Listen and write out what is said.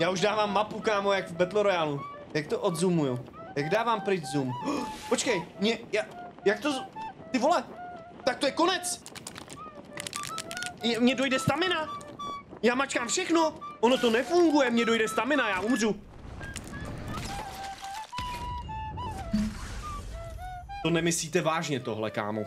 Já už dávám mapu, kámo, jak v Battle Royale. Jak to odzoomuju? Jak dávám pryč zoom? Počkej, mě, já, jak to, ty vole, tak to je konec. Mně dojde stamina. Já mačkám všechno. Ono to nefunguje, mně dojde stamina, já umřu. To nemyslíte vážně tohle, kámo.